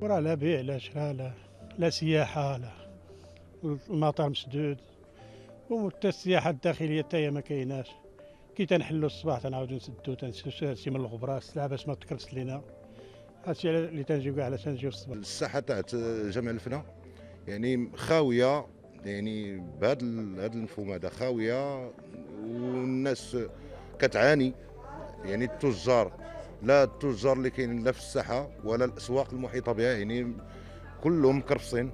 وراه لا بيع لا شراء لا لا سياحة لا المطار مسدود. وحتى السياحة الداخلية حتى هي ما كايناش. كي تنحلوا الصباح تنعاودوا نسدوا تنسوا هادشي من الغبره السلعه باش ما تكرس لينا. هادشي اللي تنجيو كاع علاش تنجيو الصباح. الساحة تاعت جامع الفنا يعني خاوية يعني بهذا هذا المفهوم هذا خاوية والناس كتعاني يعني التجار. لا التجار اللي كاينين لا في الساحه ولا الأسواق المحيطة بها. يعني كلهم مكرفصين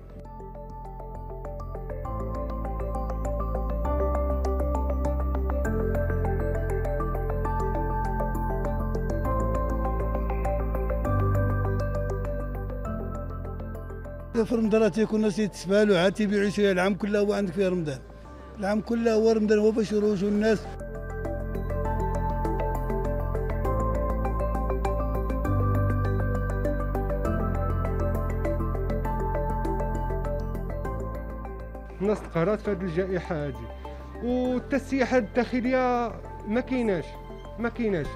في رمضان تيكون الناس يتسبالوا عاد تيبيعوا شوية العام كله هو عندك في رمضان. العام كله هو رمضان هو باش يروجوا الناس الناس تقهرات في هذه الجائحة هذه والتسييحة الداخلية ما كايناش ما كايناش.